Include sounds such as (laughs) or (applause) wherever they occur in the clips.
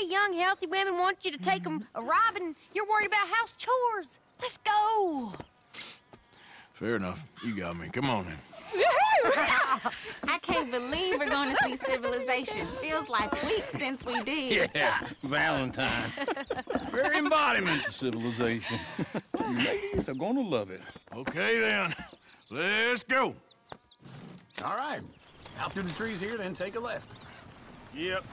Three young, healthy women want you to take them a robbing. You're worried about house chores. Let's go. Fair enough. You got me. Come on in. (laughs) I can't believe we're going to see civilization. Feels like weeks since we did. (laughs) Yeah, Valentine. Very embodiment of civilization. (laughs) you ladies are gonna love it. Okay, then. Let's go. All right. Out through the trees here, then take a left. Yep.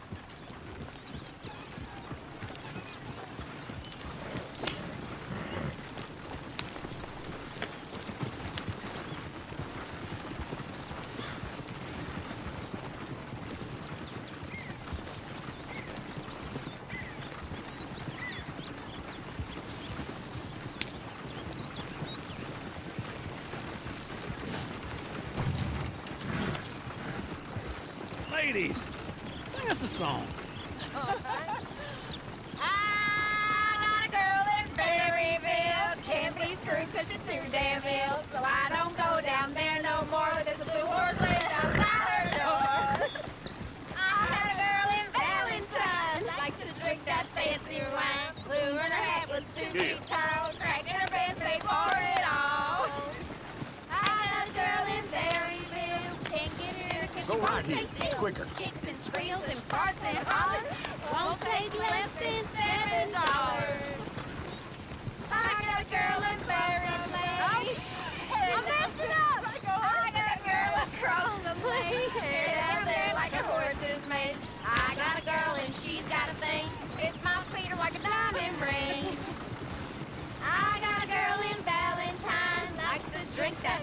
ladies, sing us a song. I got a girl in Can't be screwed cause she's too damn ill. So I don't go down there no more. There's a blue horse outside her door. I had a girl in Valentine. Likes to drink that fancy wine. Blue in her hat was too yeah. It's quicker. Kicks and squeals and farts and hollers won't take less than seven dollars. I got a girl in Fairyland. I messed it up. I got a girl across the plain. (laughs) There like a. I got a girl and she's got a thing. My feet like a diamond ring. (laughs) I got a girl in Valentine. Likes to drink that